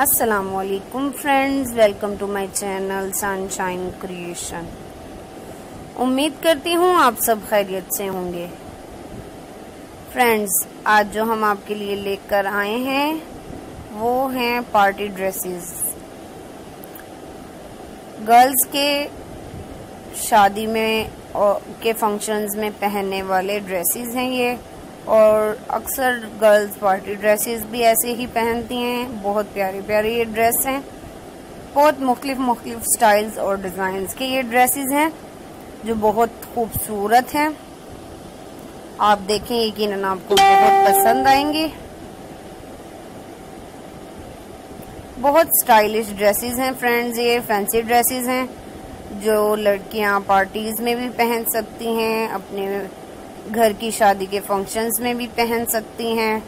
असलकुम friends welcome to my channel sunshine creation उम्मीद करती हूँ आप सब खैरियत से होंगे। फ्रेंड्स आज जो हम आपके लिए लेकर आए हैं, वो हैं पार्टी ड्रेसेस गर्ल्स के शादी में और के फ़ंक्शंस में पहनने वाले ड्रेसेस हैं ये। और अक्सर गर्ल्स पार्टी ड्रेसेस भी ऐसे ही पहनती हैं। बहुत प्यारे प्यारे ये ड्रेस हैं। बहुत मुख्तलिफ़ मुख्तलिफ़ स्टाइल्स और डिज़ाइंस के ये ड्रेसेस हैं, जो बहुत खूबसूरत हैं। आप देखें यकीन आपको बहुत पसंद आएँगे। बहुत स्टाइलिश ड्रेसेस हैं फ्रेंड्स ये, फैंसी ड्रेसेस हैं, जो लड़कियाँ पार्टीज़ में भी पहन सकती हैं, अपने घर की शादी के फ़ंक्शंस में भी पहन सकती हैं।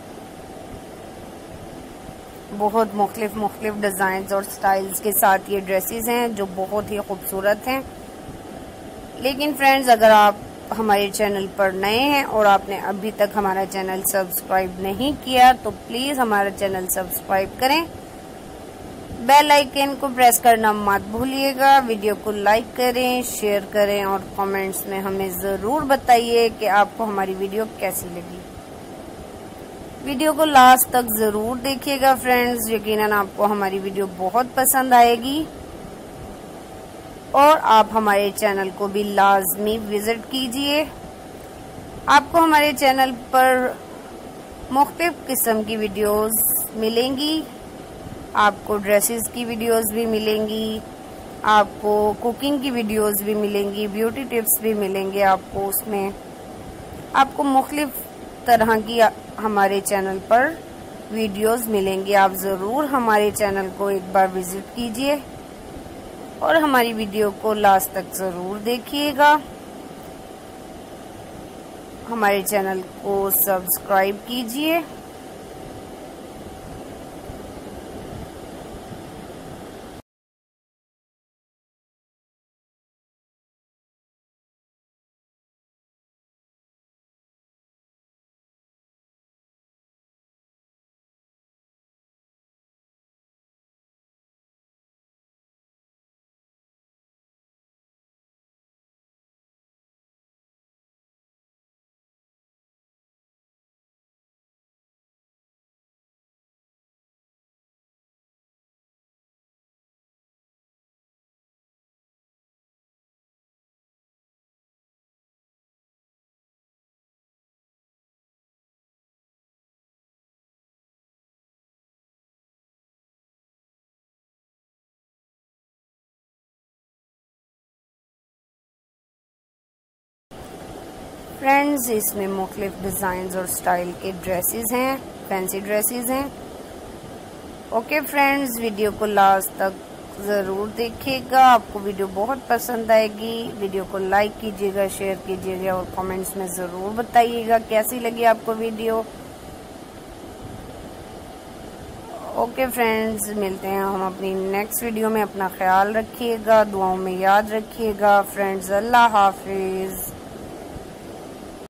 बहुत मुख्तलिफ़ मुख्तलिफ़ डिज़ाइन और स्टाइल्स के साथ ये ड्रेसेस हैं, जो बहुत ही खूबसूरत हैं। लेकिन फ्रेंड्स अगर आप हमारे चैनल पर नए हैं और आपने अभी तक हमारा चैनल सब्सक्राइब नहीं किया तो प्लीज़ हमारा चैनल सब्सक्राइब करें। बेल आइकन को प्रेस करना मत भूलिएगा। वीडियो को लाइक करें, शेयर करें और कमेंट्स में हमें ज़रूर बताइए कि आपको हमारी वीडियो कैसी लगी। वीडियो को लास्ट तक ज़रूर देखिएगा फ्रेंड्स। यकीनन आपको हमारी वीडियो बहुत पसंद आएगी। और आप हमारे चैनल को भी लाजमी विज़िट कीजिए। आपको हमारे चैनल पर मुख्तफ किस्म की वीडियोस मिलेंगी। आपको ड्रेसेस की वीडियोस भी मिलेंगी, आपको कुकिंग की वीडियोस भी मिलेंगी ब्यूटी टिप्स भी मिलेंगे आपको उसमें। आपको मुख्तलिफ़ तरह की हमारे चैनल पर वीडियोस मिलेंगी। आप ज़रूर हमारे चैनल को एक बार विज़िट कीजिए और हमारी वीडियो को लास्ट तक ज़रूर देखिएगा। हमारे चैनल को सब्सक्राइब कीजिए। फ्रेंड्स इसमें मुख्तलिफ़ डिज़ाइन और स्टाइल के ड्रेसेस हैं फैंसी ड्रेसेस हैं। ओके फ्रेंड्स वीडियो को लास्ट तक ज़रूर देखिएगा। आपको वीडियो बहुत पसंद आएगी। वीडियो को लाइक कीजिएगा शेयर कीजिएगा और कमेंट्स में ज़रूर बताइएगा कैसी लगी आपको वीडियो ओके फ्रेंड्स मिलते हैं हम अपनी नेक्स्ट वीडियो में। अपना ख्याल रखिएगा, दुआओं में याद रखिएगा। फ्रेंड्स अल्लाह हाफिज़।